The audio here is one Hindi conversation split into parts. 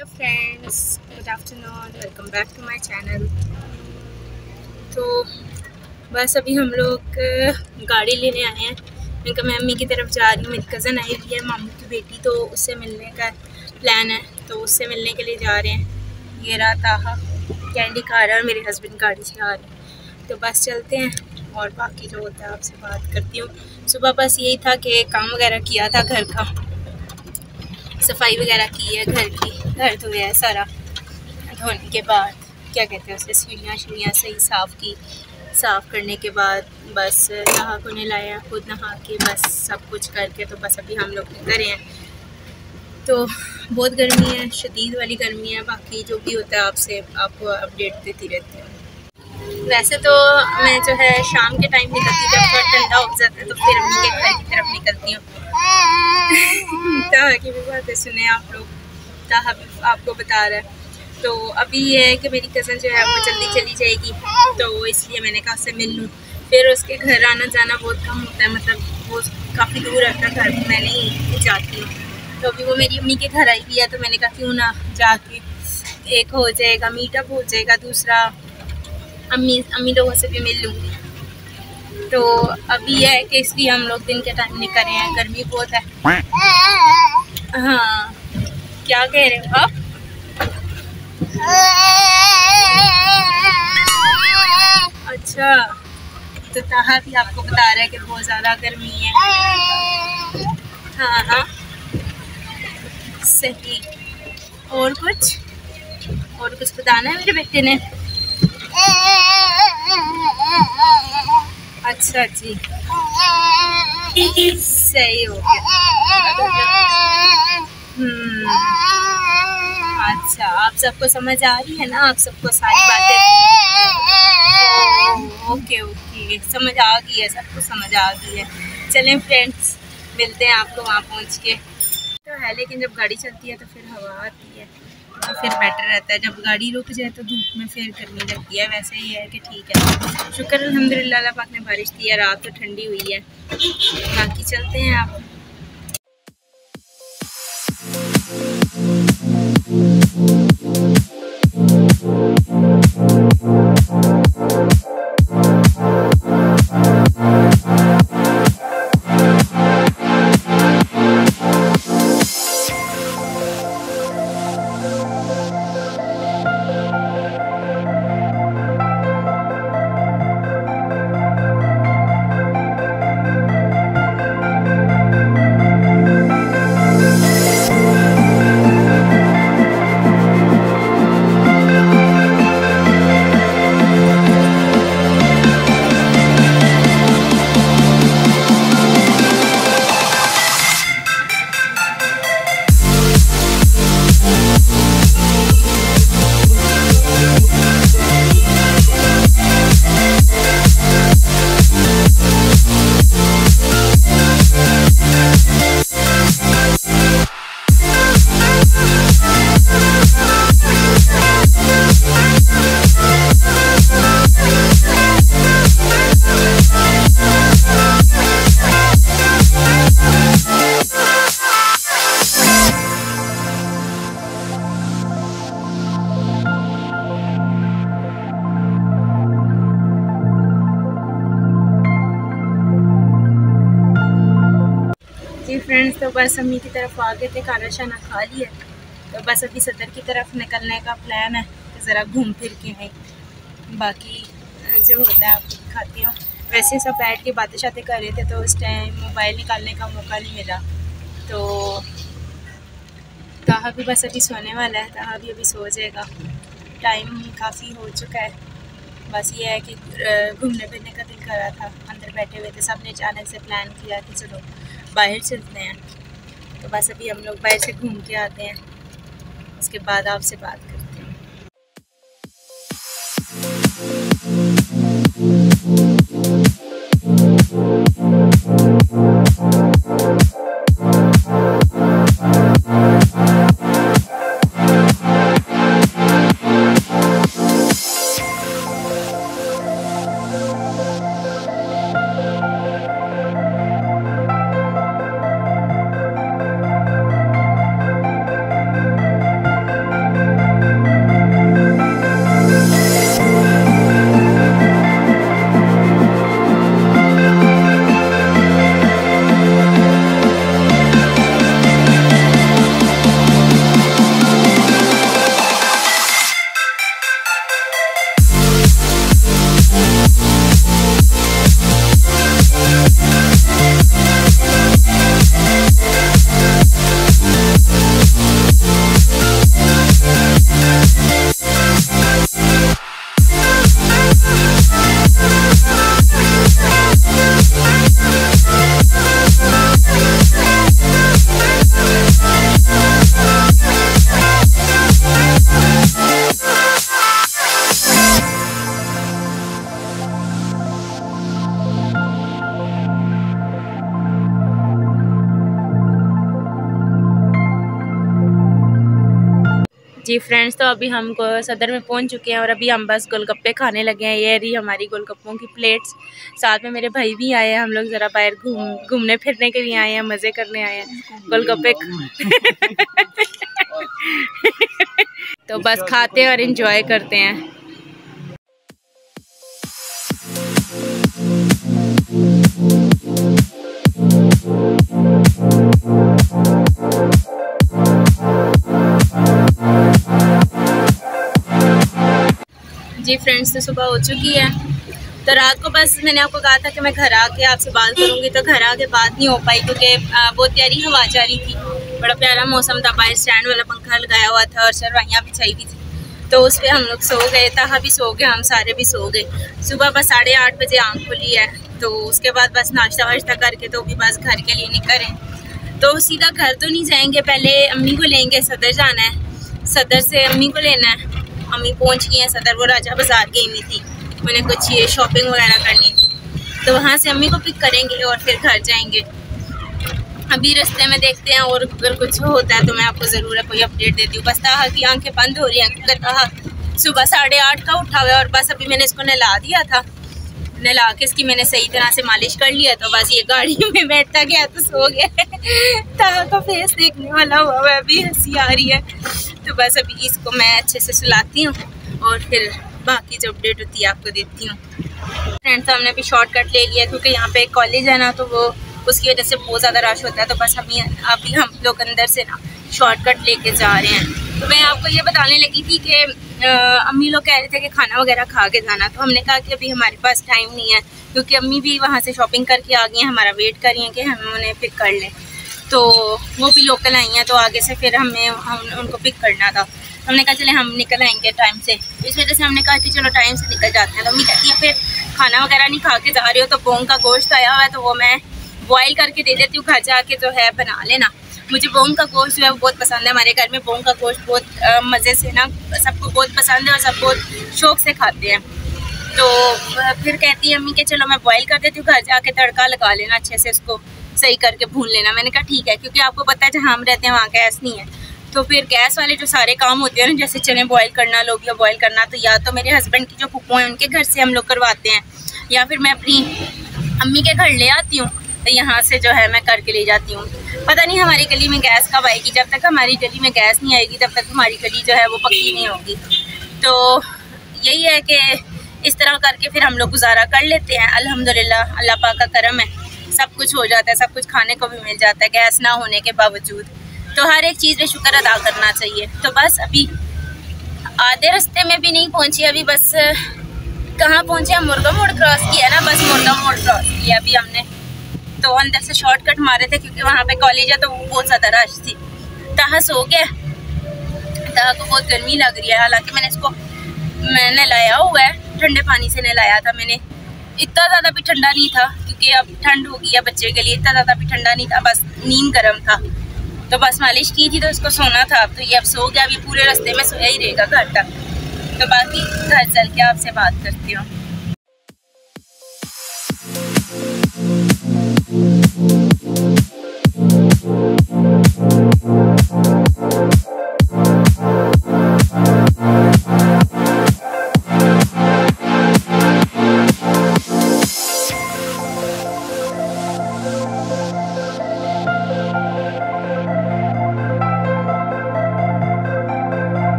Hello friends good afternoon welcome back to my channel तो बस अभी हम लोग गाड़ी लेने आए हैं। मैं मैं अम्मी की तरफ़ जा रही हूँ, मेरी कज़न आई हुई है, मामू की बेटी तो उससे मिलने का प्लान है। तो उससे मिलने के लिए जा रहे हैं। ये रहा ताहा कैंडी खा रहा है और मेरे हस्बैंड गाड़ी से आ रहे हैं। तो बस चलते हैं और बाकी जो होता है, आपसे बात करती हूँ। सुबह बस यही था कि काम वगैरह किया था घर का। सफ़ाई वगैरह की है, घर की? घर धोया है सारा। धोने के बाद क्या कहते हैं उसे? सीढ़ियाँ शीढ़ियाँ सही साफ़ की, साफ़ करने के बाद बस नहा को नहलाया, खुद नहा के बस सब कुछ करके तो बस अभी हम लोग निकल हैं। तो बहुत गर्मी है, शदीद वाली गर्मी है, बाकी जो भी होता है आपसे आपको अपडेट देती रहती हूँ। वैसे तो मैं जो है शाम के टाइम निकलती जब थोड़ा ठंडा हो जाता है तो फिर अम्मी के घर की तरफ़ निकलती हूँ। ताहा की भी बातें सुने आप लोग ताहा भी आपको बता रहा है। तो अभी ये है कि मेरी कज़न जो है वो जल्दी चली जाएगी तो इसलिए मैंने कहा उससे मिल लूँ। फिर उसके घर आना जाना बहुत कम होता है मतलब वो काफ़ी दूर रहता है घर, मैं नहीं जाती हूँ। तो अभी वो मेरी अम्मी के घर आई हुई है तो मैंने कहा क्यों ना जाके एक हो जाएगा मीटअप हो जाएगा, दूसरा अम्मी अम्मी लोगों से भी मिल लूँगी। तो अभी यह है कि इसलिए हम लोग दिन के टाइम निकल रहे हैं। गर्मी बहुत है। हाँ। क्या कह रहे हो आप? अच्छा। तो ताहा भी आपको बता रहा है कि बहुत ज़्यादा गर्मी है। हाँ हाँ। सही। और कुछ? और कुछ बताना है मेरे बेटे ने? अच्छा जी। सही हो गया। हम्म। अच्छा आप सबको समझ आ रही है ना? आप सबको सारी बातें ओके ओके। समझ आ गई है, सबको समझ आ गई है। चलें फ्रेंड्स मिलते हैं आपको वहाँ पहुँच के। तो है, लेकिन जब गाड़ी चलती है तो फिर हवा आती है। तो फिर बेटर रहता है। जब गाड़ी रुक जाए तो धूप में फिर गर्मी लगती है। वैसे ही है कि ठीक है। शुक्र अलहमदिल्ला पाक ने बारिश दी है। रात तो ठंडी हुई है। बाकी चलते हैं आप। जी फ्रेंड्स तो बस अम्मी की तरफ़ आ गए थे खाना शाना खा लिया। तो बस अभी सदर की तरफ़ निकलने का प्लान है तो ज़रा घूम फिर के हैं बाकी जो होता है, आप खाती हूँ। वैसे सब बैठ के बातें शातें कर रहे थे तो उस टाइम मोबाइल निकालने का मौका नहीं मिला। तो ताहा भी बस अभी सोने वाला है, ताहा भी अभी सो जाएगा। टाइम काफ़ी हो चुका है। बस ये है कि घूमने फिरने का दिल कर था, अंदर बैठे हुए थे सबने अचानक से प्लान किया कि चलो बाहर चलते हैं। तो बस अभी हम लोग बाहर से घूम के आते हैं। उसके बाद आपसे बात करते हैं। जी फ्रेंड्स तो अभी हम सदर में पहुँच चुके हैं और अभी हम बस गोलगप्पे खाने लगे हैं। ये रही हमारी गोलगप्पों की प्लेट्स साथ में मेरे भाई भी आए हैं, हम लोग ज़रा बाहर घूम, घूमने फिरने के लिए आए हैं, मज़े करने आए हैं। गोलगप्पे तो बस खाते और इन्जॉय करते हैं। जी फ्रेंड्स तो सुबह हो चुकी है। तो रात को बस मैंने आपको कहा था कि मैं घर आके आपसे बात करूँगी। तो घर आके बात नहीं हो पाई क्योंकि बहुत प्यारी हवा जा रही थी। बड़ा प्यारा मौसम था, बाहर स्टैंड वाला पंखा लगाया हुआ था और शरवाइयाँ भी चाहिए थी। तो उस पर हम लोग सो गए, तहा भी सो गए, हम सारे भी सो गए। सुबह बस साढ़े आठ बजे आँख खुली है। तो उसके बाद बस नाश्ता वाश्ता करके तो भी बस घर के लिए निकलें। तो सीधा घर तो नहीं जाएँगे, पहले अम्मी को लेंगे, सदर जाना है। सदर से अम्मी को लेना है। अम्मी पहुँच गई हैं सदर, वो राजा बाज़ार गई हुई थी। मैंने कुछ ये शॉपिंग वगैरह करनी थी तो वहाँ से अम्मी को पिक करेंगे और फिर घर जाएँगे। अभी रास्ते में देखते हैं और अगर कुछ होता है तो मैं आपको ज़रूर कोई अपडेट देती हूँ। बस ताहा की आँखें बंद हो रही हैं ताहा सुबह साढ़े आठ का उठा हुआ और बस अभी मैंने इसको नहला दिया था। नहला के इसकी मैंने सही तरह से मालिश कर लिया तो बस ये गाड़ी में बैठता गया तो सो गया ताहा का फेस देखने वाला हुआ है अभी हँसी आ रही है। तो बस अभी इसको मैं अच्छे से सुलाती हूँ और फिर बाकी जो अपडेट होती है आपको देती हूँ। फ्रेंड्स तो हमने अभी शॉर्टकट ले लिया क्योंकि यहाँ पे कॉलेज है ना तो वो उसकी वजह से बहुत ज़्यादा रश होता है तो बस हम अभी हम लोग अंदर से ना शॉर्टकट लेके जा रहे हैं। तो मैं आपको ये बताने लगी थी कि अम्मी लोग कह रहे थे कि खाना वगैरह खा के जाना तो हमने कहा कि अभी हमारे पास टाइम नहीं है, क्योंकि अम्मी भी वहाँ से शॉपिंग करके आ गई हैं, हमारा वेट कर रही हैं कि हम उन्हें पिक कर लें। तो वो भी लोकल आई हैं तो आगे से फिर हमें, हम उनको पिक करना था। हमने कहा, चले, हम निकल आएँगे टाइम से। इस वजह से हमने कहा कि, चलो टाइम से निकल जाते हैं। तो अम्मी कहती है, फिर खाना वगैरह नहीं खा के जा रही हो तो बोंग का गोश्त आया हुआ है तो वो मैं बॉयल करके दे देती हूँ, घर जाके जो है बना लेना। मुझे बोंग का गोश्त जो है, वो बहुत पसंद है। हमारे घर में बोंग का गोश्त बहुत मज़े से ना सबको बहुत पसंद है और सब बहुत शौक से खाते हैं। तो फिर कहती है अम्मी कि, चलो, मैं बॉयल कर देती हूँ, घर जाके तड़का लगा लेना अच्छे से उसको सही करके भून लेना। मैंने कहा, ठीक है, क्योंकि आपको पता है जहाँ हम रहते हैं, वहाँ गैस नहीं है। तो फिर गैस वाले जो सारे काम होते हैं ना, जैसे चने बॉयल करना, लोबिया बॉयल करना तो या तो मेरे हस्बैंड की जो पुप्पो हैं, उनके घर से हम लोग करवाते हैं, या फिर मैं अपनी अम्मी के घर ले आती हूँ तो यहाँ से जो है मैं करके ले जाती हूँ। पता नहीं हमारी गली में गैस कब आएगी, जब तक हमारी गली में गैस नहीं आएगी, तब तक हमारी गली जो है वो पक्की नहीं होगी। तो यही है कि इस तरह करके फिर हम लोग गुजारा कर लेते हैं। अल्हम्दुलिल्लाह, अल्लाह पाक का करम है। सब कुछ हो जाता है, सब कुछ खाने को भी मिल जाता है, गैस ना होने के बावजूद। तो हर एक चीज़ में शुक्र अदा करना चाहिए। तो बस अभी आधे रास्ते में भी नहीं पहुँची, अभी बस, कहाँ पहुँचे हम? मुर्गा मोड़ क्रॉस किया ना, बस मुर्गा मोड़ क्रॉस किया अभी हमने। तो अंदर से शॉर्टकट मारे थे, क्योंकि वहाँ पे कॉलेज है तो बहुत ज़्यादा रश थी। तहा सो गया। तहा को बहुत गर्मी लग रही है, हालाँकि मैंने इसको, मैंने लाया हुआ है, ठंडे पानी से नहलाया था मैंने। इतना ज़्यादा भी ठंडा नहीं था। क्योंकि अब ठंड हो गई है बच्चे के लिए इतना ज़्यादा भी ठंडा नहीं था, बस नीम गर्म था। तो बस मालिश की थी तो उसको सोना था। अब तो ये अब सो गया, अभी पूरे रास्ते में सोया ही रहेगा घर तक तो बाकी घर चल के आपसे बात करती हूँ।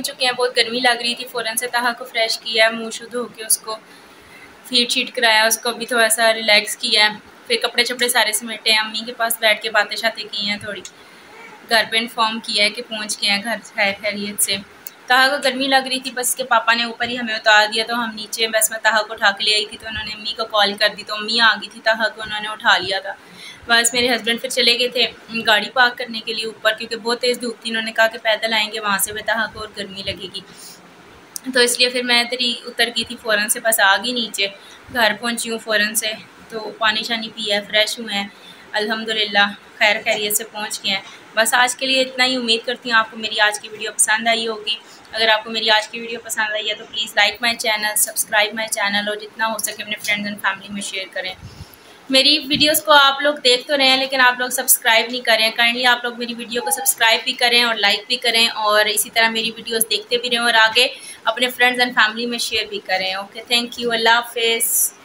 पहुँच चुके हैं, बहुत गर्मी लग रही थी, फ़ौरन से तहा को फ्रेश किया, मुँह शुद्ध होके उसको फीट शीट कराया, उसको भी थोड़ा सा रिलैक्स किया, फिर कपड़े छपड़े सारे समेटे हैं अम्मी के पास बैठ के बातें शातें की हैं थोड़ी, घर पर इन्फॉर्म किया है कि पहुँच गए हैं घर खैर खैरियत से। तहा को गर्मी लग रही थी, बस के पापा ने ऊपर ही हमें उतार दिया तो हम नीचे, बस मैं तहा को उठा के ले आई थी तो उन्होंने अम्मी को कॉल कर दी तो अम्मी आ गई थी तहा को उन्होंने उठा लिया था। बस मेरे हस्बैंड फिर चले गए थे, गाड़ी पार्क करने के लिए ऊपर, क्योंकि बहुत तेज़ धूप थी, उन्होंने कहा कि पैदल आएँगे, वहाँ से बेतहा को और गर्मी लगेगी। तो इसलिए फिर मैं तेरी उतर गई थी फ़ौरन से, बस आ गई नीचे, घर पहुँची हूँ फ़ौरन से तो पानी शानी पिया फ्रेश हुए हैं, अल्हम्दुलिल्लाह, खैर खैरियत से पहुँच गए हैं। बस आज के लिए इतना ही, उम्मीद करती हूँ आपको मेरी आज की वीडियो पसंद आई होगी। अगर आपको मेरी आज की वीडियो पसंद आई है तो please like my channel subscribe my channel और जितना हो सके अपने फ्रेंड्स एंड फैमिली में शेयर करें। मेरी वीडियोस को आप लोग देख तो रहे हैं, लेकिन आप लोग सब्सक्राइब नहीं करें काइंडली आप लोग मेरी वीडियो को सब्सक्राइब भी करें और लाइक भी करें और इसी तरह मेरी वीडियोस देखते भी रहें और आगे अपने फ्रेंड्स एंड फैमिली में शेयर भी करें। ओके थैंक यू अल्लाह हाफिज़।